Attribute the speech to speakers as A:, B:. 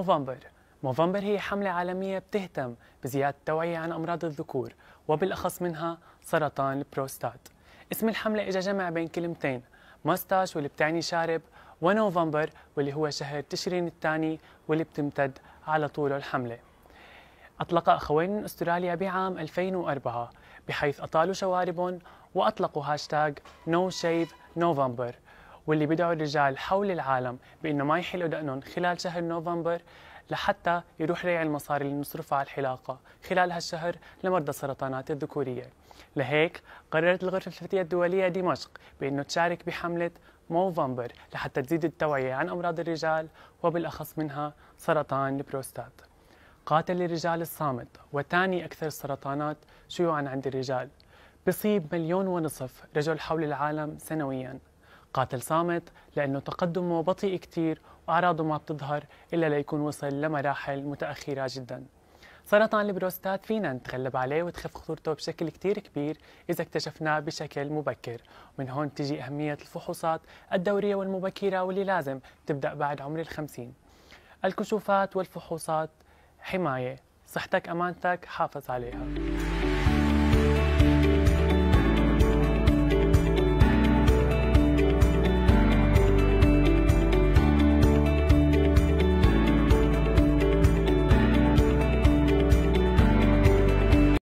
A: موفمبر. موفمبر هي حملة عالمية بتهتم بزيادة التوعية عن أمراض الذكور وبالأخص منها سرطان البروستات. اسم الحملة إجا جمع بين كلمتين moustache واللي بتعني شارب ونوفمبر واللي هو شهر تشرين الثاني واللي بتمتد على طول الحملة. أطلق أخوين من أستراليا بعام 2004 بحيث أطالوا شواربهم وأطلقوا هاشتاج No Shave November. واللي بدعوا الرجال حول العالم بأنه ما يحلقوا دقنهم خلال شهر نوفمبر لحتى يروح ريع المصاري اللي نصرفها على الحلاقة خلال هالشهر لمرضى السرطانات الذكورية. لهيك قررت الغرفة الفتية الدولية دمشق بأنه تشارك بحملة موفمبر لحتى تزيد التوعية عن أمراض الرجال وبالأخص منها سرطان البروستات. قاتل الرجال الصامت وثاني أكثر السرطانات شيوعا عند الرجال. بصيب مليون ونصف رجل حول العالم سنويا. قاتل صامت لأنه تقدمه بطيء كتير وأعراضه ما بتظهر إلا ليكون وصل لمراحل متأخرة جدا. سرطان البروستات فينا نتغلب عليه وتخف خطورته بشكل كتير كبير إذا اكتشفناه بشكل مبكر. ومن هون تجي أهمية الفحوصات الدورية والمبكرة واللي لازم تبدأ بعد عمر الخمسين. الكشوفات والفحوصات حماية. صحتك أمانتك حافظ عليها.